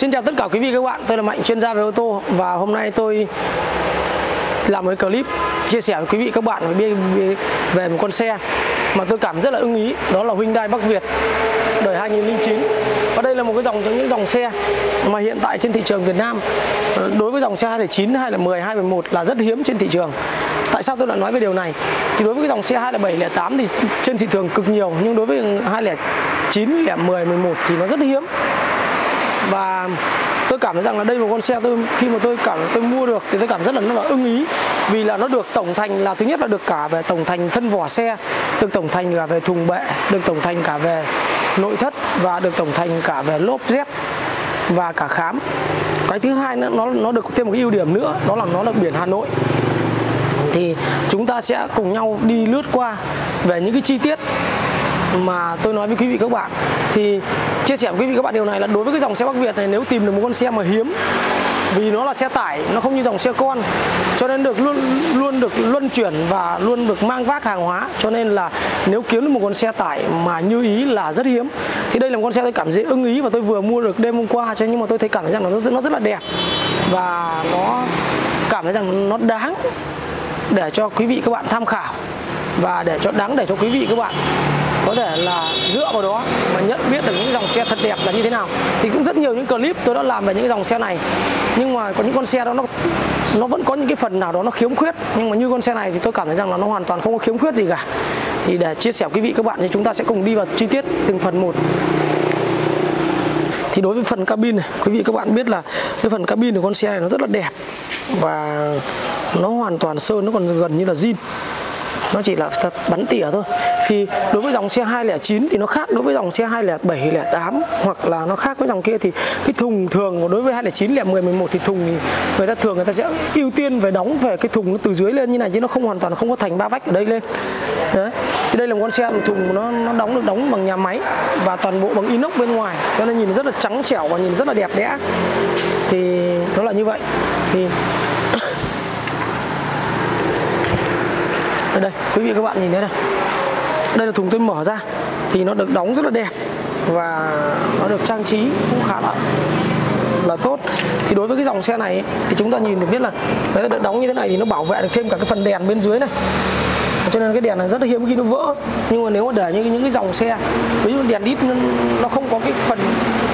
Xin chào tất cả quý vị các bạn, tôi là Mạnh chuyên gia về ô tô và hôm nay tôi làm một clip chia sẻ với quý vị các bạn về một con xe mà tôi cảm rất là ưng ý đó là Hyundai Bắc Việt đời 2009 và đây là một cái dòng trong những dòng xe mà hiện tại trên thị trường Việt Nam ờ, đối với dòng xe 209, 210, 211 là rất hiếm trên thị trường. Tại sao tôi lại nói về điều này? Thì đối với cái dòng xe 207, 08 thì trên thị trường cực nhiều nhưng đối với 209, 10, 11 thì nó rất hiếm và tôi cảm thấy rằng là đây là một con xe tôi, khi mà tôi cảm, tôi mua được thì tôi cảm rất là nó là ưng ý. Vì là nó được tổng thành là, thứ nhất là được cả về tổng thành thân vỏ xe, được tổng thành cả về thùng bệ, được tổng thành cả về nội thất và được tổng thành cả về lốp dép và cả khám. Cái thứ hai nữa, nó nó được thêm một cái ưu điểm nữa, đó là nó là biển Hà Nội. Thì chúng ta sẽ cùng nhau đi lướt qua về những cái chi tiết mà tôi nói với quý vị các bạn thì chia sẻ với quý vị các bạn điều này là đối với cái dòng xe Bắc Việt này nếu tìm được một con xe mà hiếm vì nó là xe tải nó không như dòng xe con cho nên được luôn luôn được luân chuyển và luôn được mang vác hàng hóa cho nên là nếu kiếm được một con xe tải mà như ý là rất hiếm thì đây là một con xe tôi cảm thấy ưng ý và tôi vừa mua được đêm hôm qua cho nhưng mà tôi thấy cảm thấy rằng nó rất, nó rất là đẹp và nó cảm thấy rằng nó đáng để cho quý vị các bạn tham khảo và để cho đáng để cho quý vị các bạn có thể là dựa vào đó mà nhận biết được những dòng xe thật đẹp là như thế nào. Thì cũng rất nhiều những clip tôi đã làm về những dòng xe này. Nhưng mà có những con xe đó nó nó vẫn có những cái phần nào đó nó khiếm khuyết. Nhưng mà như con xe này thì tôi cảm thấy rằng là nó hoàn toàn không có khiếm khuyết gì cả. Thì để chia sẻ với quý vị các bạn thì chúng ta sẽ cùng đi vào chi tiết từng phần một. Thì đối với phần cabin này, quý vị các bạn biết là cái phần cabin của con xe này nó rất là đẹp. Và nó hoàn toàn sơn, nó còn gần như là zin nó chỉ là bắn tỉa thôi. Thì đối với dòng xe 209 thì nó khác đối với dòng xe 207 08 hoặc là nó khác với dòng kia. Thì cái thùng thường đối với 209 lẻ 10 11 thì thùng thì người ta thường người ta sẽ ưu tiên về đóng về cái thùng nó từ dưới lên như này chứ nó không hoàn toàn không có thành ba vách ở đây lên. Đấy. Thì đây là một con xe thùng nó nó đóng được đóng bằng nhà máy và toàn bộ bằng inox bên ngoài. Cho nên nhìn rất là trắng trẻo và nhìn rất là đẹp đẽ. Thì nó là như vậy. Thì đây, đây quý vị các bạn nhìn thấy này. Đây là thùng tôi mở ra thì nó được đóng rất là đẹp và nó được trang trí cũng khá là là tốt. Thì đối với cái dòng xe này thì chúng ta nhìn được biết là nó được đóng như thế này thì nó bảo vệ được thêm cả cái phần đèn bên dưới này. Cho nên cái đèn này rất là hiếm khi nó vỡ. Nhưng mà nếu mà để những những cái dòng xe ví dụ đèn đít nó không có cái phần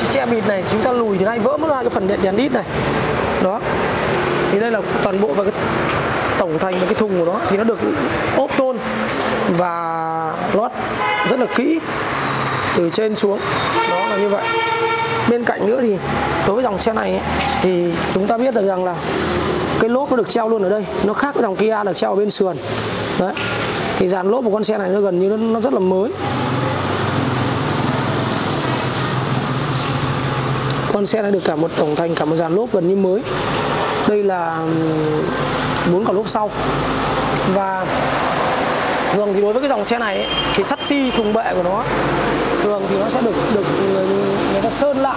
chỉ che bịt này chúng ta lùi thì hay vỡ mất hai cái phần đèn, đèn đít này. Đó. Thì đây là toàn bộ và cái tổng thành một cái thùng của nó thì nó được ốp tôn và lót rất là kỹ từ trên xuống. Đó là như vậy. Bên cạnh nữa thì đối với dòng xe này thì chúng ta biết được rằng là cái lốp nó được treo luôn ở đây. Nó khác với dòng Kia được treo ở bên sườn. Đấy. Thì dàn lốp của con xe này nó gần như nó, nó rất là mới. Con xe này được cả một tổng thành cả một dàn lốp gần như mới. Đây là bốn cả lốp sau. Và thường thì đối với cái dòng xe này thì sắt xi thùng bệ của nó, thường thì nó sẽ được được người ta sơn lại.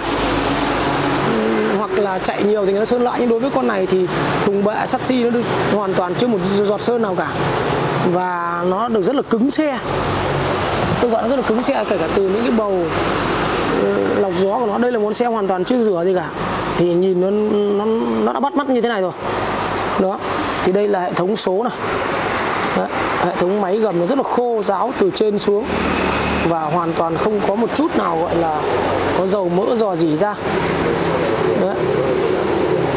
Hoặc là chạy nhiều thì người ta sơn lại. Nhưng đối với con này thì thùng bệ, sắt xi nó được hoàn toàn chưa một giọt sơn nào cả. Và nó được rất là cứng xe. Tôi gọi nó rất là cứng xe, kể cả từ những cái bầu gió của nó. Đây là một xe hoàn toàn chưa rửa gì cả. Thì nhìn nó nó nó đã bắt mắt như thế này rồi. Đó. Thì đây là hệ thống số này. Đấy, hệ thống máy gầm nó rất là khô ráo từ trên xuống. Và hoàn toàn không có một chút nào gọi là có dầu mỡ dò dỉ ra. Đấy.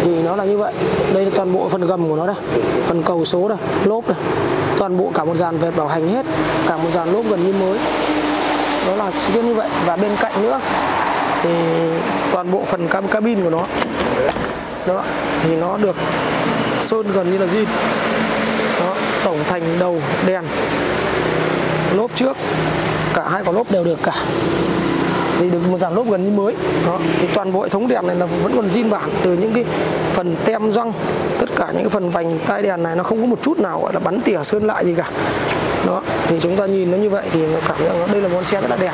thì nó là như vậy. Đây là toàn bộ phần gầm của nó đây. Phần cầu số đây lốp đây. Toàn bộ cả một dàn vệt bảo hành hết. Cả một dàn lốp gần như mới. Đó là chi tiết như vậy. Và bên cạnh nữa thì toàn bộ phần cam, cabin của nó. Đó, thì nó được sơn gần như là zin. Đó, tổng thành đầu đèn. Lốp trước, cả hai quả lốp đều được cả thì được một dàn lốp gần như mới. Đó. Thì toàn bộ hệ thống đèn này là vẫn còn zin bản từ những cái phần tem răng tất cả những cái phần vành tai đèn này nó không có một chút nào gọi là bắn tỉa sơn lại gì cả. Đó. Thì chúng ta nhìn nó như vậy thì cảm nhận đây là một con xe rất là đẹp.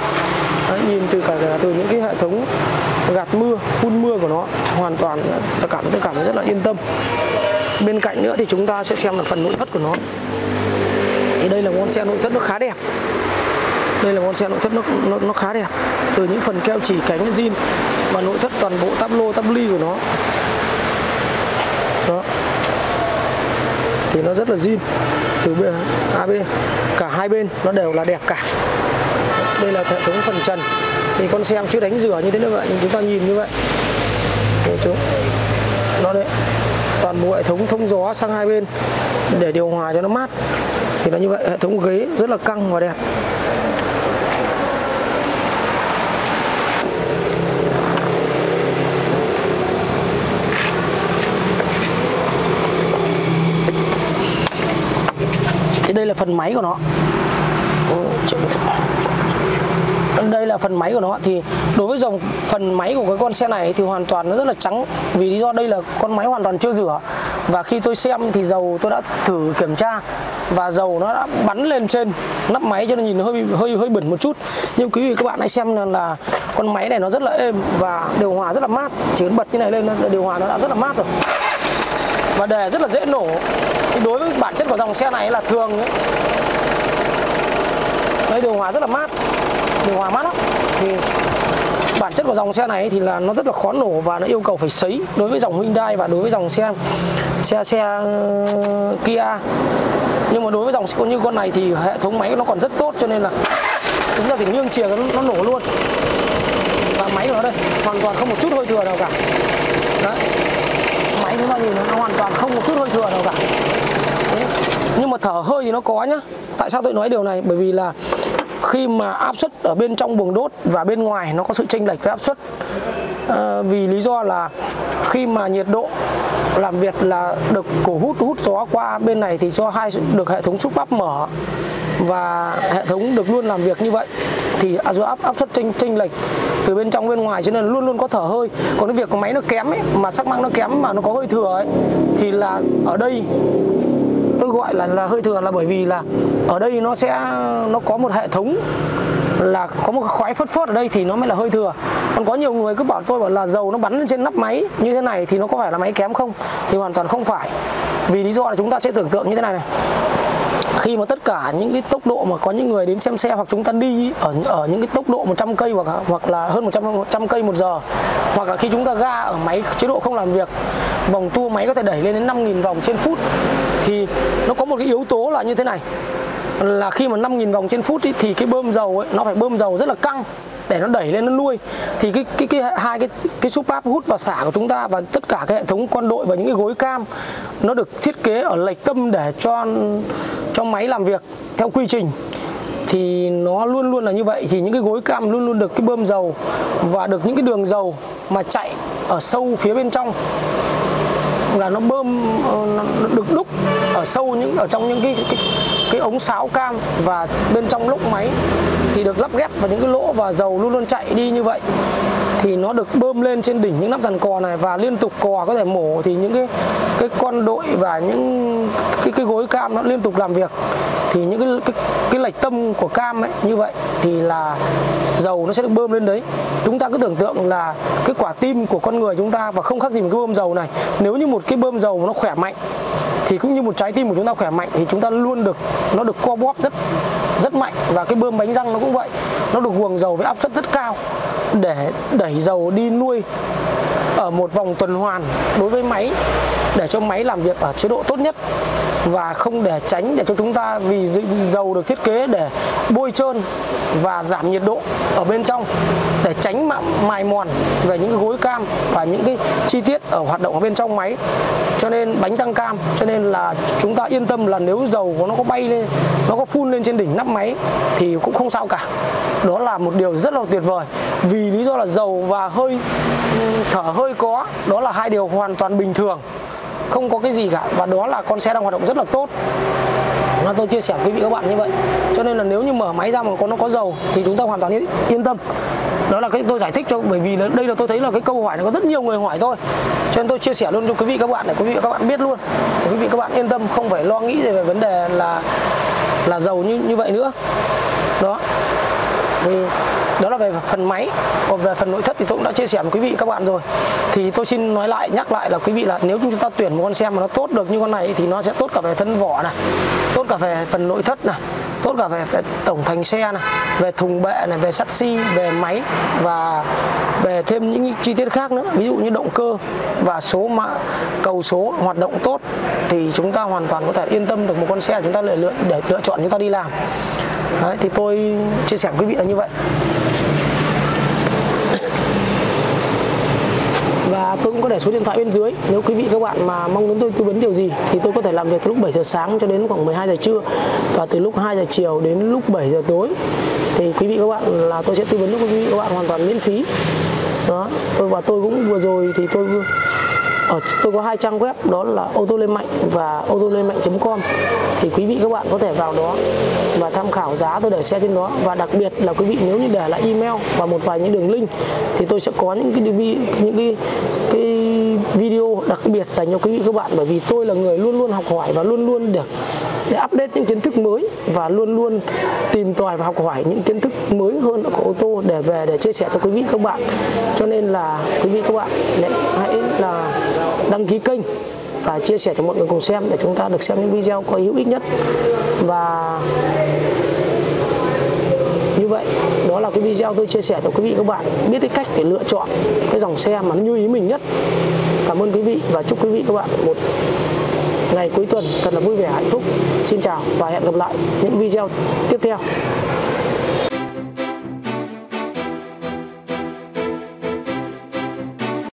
Đấy, nhìn từ cả, từ những cái hệ thống gạt mưa phun mưa của nó hoàn toàn ta cảm tôi cảm thấy rất là yên tâm. Bên cạnh nữa thì chúng ta sẽ xem là phần nội thất của nó. Thì đây là một con xe nội thất nó khá đẹp đây là con xe nội thất nó nó, nó khá đẹp. Từ những phần keo chỉ cánh zin và nội thất toàn bộ tắp lô tắp ly của nó. Đó. Thì nó rất là zin. Từ bên AB cả hai bên nó đều là đẹp cả. Đây là hệ thống phần trần. Thì con xe chưa đánh rửa như thế nữa vậy nhưng chúng ta nhìn như vậy. Để chú. nó đấy một hệ thống thông gió sang hai bên để điều hòa cho nó mát. Thì là như vậy, hệ thống ghế rất là căng và đẹp. Thì đây là phần máy của nó. Vâng, đây là phần máy của nó thì đối với dòng phần máy của cái con xe này thì hoàn toàn nó rất là trắng. Vì lý do đây là con máy hoàn toàn chưa rửa. Và khi tôi xem thì dầu tôi đã thử kiểm tra và dầu nó đã bắn lên trên nắp máy cho nên nhìn nó hơi hơi hơi bẩn một chút. Nhưng quý vị các bạn hãy xem là, là con máy này nó rất là êm và điều hòa rất là mát. Chỉ cần bật như này lên điều hòa nó đã rất là mát rồi. Và đề rất là dễ nổ. Thì đối với bản chất của dòng xe này là thường ấy, đây điều hòa rất là mát điều hòa mát lắm thì bản chất của dòng xe này thì là nó rất là khó nổ và nó yêu cầu phải sấy đối với dòng Hyundai và đối với dòng xe xe xe ừ, Kia. Nhưng mà đối với dòng xe như con này thì hệ thống máy nó còn rất tốt cho nên là chúng ta thì nghiêng chìa nó, nó nổ luôn. Và máy của nó đây hoàn toàn không một chút hơi thừa nào cả. Đấy. Máy chúng ta nhìn nó hoàn toàn không một chút hơi thừa nào cả. Đấy. nhưng mà thở hơi thì nó có nhá. Tại sao tôi nói điều này? Bởi vì là khi mà áp suất ở bên trong buồng đốt và bên ngoài nó có sự chênh lệch với áp suất à, vì lý do là khi mà nhiệt độ làm việc là được cổ hút hút gió qua bên này thì do hai được hệ thống xúc bắp mở và hệ thống được luôn làm việc như vậy thì do áp áp suất chênh chênh lệch từ bên trong bên ngoài cho nên luôn luôn có thở hơi. Còn cái việc của máy nó kém ấy mà sắc măng nó kém mà nó có hơi thừa ấy thì là ở đây tôi gọi là là hơi thừa là bởi vì là ở đây nó sẽ, nó có một hệ thống là có một khói phớt phớt ở đây thì nó mới là hơi thừa. Còn có nhiều người cứ bảo tôi bảo là dầu nó bắn lên trên nắp máy như thế này thì nó có phải là máy kém không? Thì hoàn toàn không phải. Vì lý do là chúng ta sẽ tưởng tượng như thế này này. Khi mà tất cả những cái tốc độ mà có những người đến xem xe hoặc chúng ta đi ở ở những cái tốc độ 100 cây hoặc hoặc là hơn 100 100 cây một giờ, hoặc là khi chúng ta ga ở máy chế độ không làm việc vòng tua máy có thể đẩy lên đến 5.000 vòng trên phút. Thì nó có một cái yếu tố là như thế này. Là khi mà 5.000 vòng trên phút ý, thì cái bơm dầu ấy nó phải bơm dầu rất là căng để nó đẩy lên nó nuôi. Thì cái cái cái hai cái cái xúc áp hút và xả của chúng ta và tất cả cái hệ thống con đội và những cái gối cam nó được thiết kế ở lệch tâm để cho cho máy làm việc theo quy trình. Thì nó luôn luôn là như vậy. Thì những cái gối cam luôn luôn được cái bơm dầu và được những cái đường dầu mà chạy ở sâu phía bên trong là nó bơm ờ, nó được đúc ở sâu những ở trong những cái cái, cái ống sáo cam và bên trong lốc máy thì được lắp ghép vào những cái lỗ và dầu luôn luôn chạy đi như vậy thì nó được bơm lên trên đỉnh những nắp dàn cò này và liên tục cò có thể mổ thì những cái cái con đội và những cái cái gối cam nó liên tục làm việc. Thì những cái cái, cái lệch tâm của cam ấy như vậy thì là dầu nó sẽ được bơm lên đấy. Chúng ta cứ tưởng tượng là cái quả tim của con người chúng ta và không khác gì một cái bơm dầu này. Nếu như một cái bơm dầu nó khỏe mạnh thì cũng như một trái tim của chúng ta khỏe mạnh thì chúng ta luôn được nó được co bóp rất rất mạnh và cái bơm bánh răng nó cũng vậy. Nó được guồng dầu với áp suất rất cao để đẩy dầu đi nuôi ở một vòng tuần hoàn đối với máy để cho máy làm việc ở chế độ tốt nhất và không để tránh để cho chúng ta vì dầu được thiết kế để bôi trơn và giảm nhiệt độ ở bên trong để tránh mài mòn về những cái gối cam và những cái chi tiết ở hoạt động ở bên trong máy. Cho nên bánh răng cam, cho nên là chúng ta yên tâm là nếu dầu của nó có bay lên, nó có phun lên trên đỉnh nắp máy thì cũng không sao cả. Đó là một điều rất là tuyệt vời. Vì lý do là dầu và hơi, thở hơi có đó là hai điều hoàn toàn bình thường. Không có cái gì cả và đó là con xe đang hoạt động rất là tốt. Nó tôi chia sẻ với quý vị các bạn như vậy. Cho nên là nếu như mở máy ra mà con nó có dầu thì chúng ta hoàn toàn yên tâm. Đó là cái tôi giải thích cho bởi vì đây là tôi thấy là cái câu hỏi này có rất nhiều người hỏi thôi, cho nên tôi chia sẻ luôn cho quý vị các bạn để quý vị các bạn biết luôn. Để quý vị các bạn yên tâm không phải lo nghĩ về vấn đề là là dầu như như vậy nữa. Đó. Thì đó là về phần máy còn về phần nội thất thì tôi cũng đã chia sẻ với quý vị các bạn rồi. Thì tôi xin nói lại nhắc lại là quý vị là nếu chúng ta tuyển một con xe mà nó tốt được như con này thì nó sẽ tốt cả về thân vỏ này tốt cả về phần nội thất này tốt cả về, về tổng thành xe này về thùng bệ này về sắt xi về máy và về thêm những chi tiết khác nữa. Ví dụ như động cơ và số mã cầu số hoạt động tốt thì chúng ta hoàn toàn có thể yên tâm được một con xe chúng ta lựa lựa để lựa chọn chúng ta đi làm. Đấy, thì tôi chia sẻ với quý vị là như vậy. Và tôi cũng có để số điện thoại bên dưới. Nếu quý vị các bạn mà mong muốn tôi tư vấn điều gì thì tôi có thể làm việc từ lúc 7 giờ sáng cho đến khoảng 12 giờ trưa. Và từ lúc 2 giờ chiều đến lúc 7 giờ tối. Thì quý vị các bạn là tôi sẽ tư vấn cho quý vị các bạn hoàn toàn miễn phí. Đó tôi và tôi cũng vừa rồi thì tôi ở tôi có hai trang web, đó là ô tô lên mạnh và ô tô lên mạnh.com thì quý vị các bạn có thể vào đó và tham khảo giá tôi để xe trên đó. Và đặc biệt là quý vị nếu như để lại email và một vài những đường link, thì tôi sẽ có những cái những cái cái video đặc biệt dành cho quý vị các bạn, bởi vì tôi là người luôn luôn học hỏi và luôn luôn được để update những kiến thức mới và luôn luôn tìm tòi và học hỏi những kiến thức mới hơn của ô tô để về để chia sẻ cho quý vị các bạn. Cho nên là quý vị các bạn hãy là đăng ký kênh và chia sẻ cho mọi người cùng xem để chúng ta được xem những video có hữu ích nhất. Và như vậy đó là cái video tôi chia sẻ cho quý vị các bạn biết cái cách để lựa chọn cái dòng xe mà như ý mình nhất. Cảm ơn quý vị và chúc quý vị các bạn một ngày cuối tuần thật là vui vẻ, hạnh phúc. Xin chào và hẹn gặp lại những video tiếp theo.